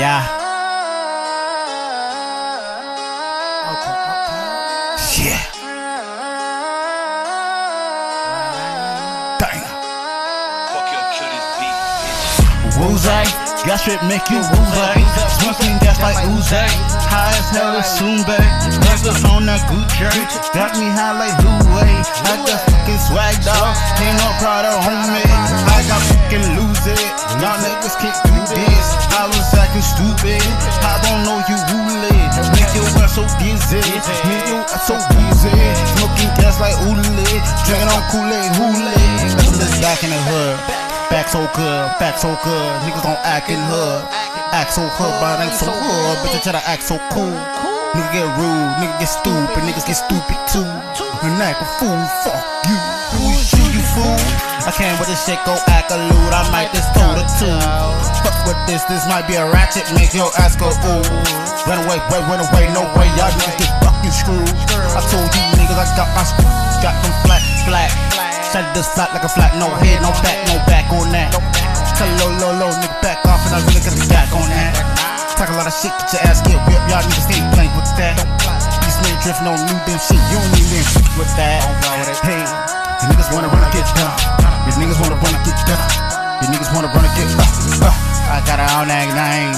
Yeah. Okay, okay. Yeah. Damn. Woozy, got shit make you woozy. Smoking gas like Uzi. High as hell as Soombe. Breakfast on that Gucci. Got me high like Louis. I got fucking swag dog. Ain't no Prada on me. So dizzy. Make your ass so dizzy. Smoking gas like Ooley. Drinking on Kool-Aid, Hoolie. Back in the hood. Back so good, back so good. Niggas don't act in hood. Act so hood, but I ain't so hood. Bitch, I try to act so cool. Nigga get rude, nigga get stupid, niggas get stupid too. And act a fool, fuck you. You, you fool? I can't with this shit go act a loot. I might just throw the two. Fuck with this, this might be a ratchet, make your ass go ooh. Run away, wait, run away, no way, y'all niggas get fucking screwed. I told you niggas I got my sc- got them flat, flat. Shut this flat like a flat, no head, no back, no back on that. Tell low, low, low, nigga back off, and I really got the back on that. Talk a lot of shit, get your ass get whipped, y'all niggas ain't playing with that. These men drift no new damn shit, you don't even fuck with that. Hey, you niggas wanna run and get done. You niggas wanna run and get done. You niggas wanna run and get uh. I got a all that name.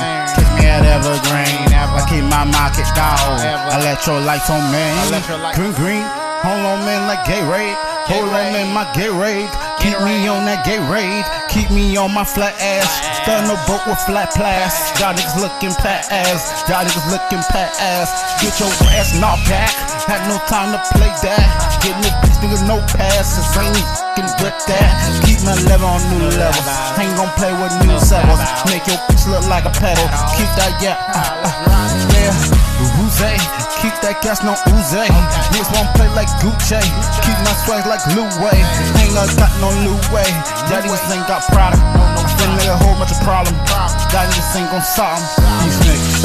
Keep my market dog. I let your lights on me. Green, green. Hold on, man, like gay raid. Hold on, man, my gay raid. Keep me on that gay raid. Keep me on my flat ass. Start no boat with flat plass. Y'all niggas looking pat ass. Y'all niggas looking pat ass. Get your ass knocked back. Had no time to play that. Get me bitch niggas no passes. Ain't fucking with that. Keep my level on new levels. Ain't gon' play with new levels. Make your bitch look like a pedal. Keep that, yeah. Uh, uh. Keep that gas, no Uzi. Niggas won't play like Gucci. Keep my swag like Louis. Ain't got got no Louis. Y'all niggas ain't got product. I feel like a whole bunch of problems. Y'all niggas ain't gon' solve. These niggas.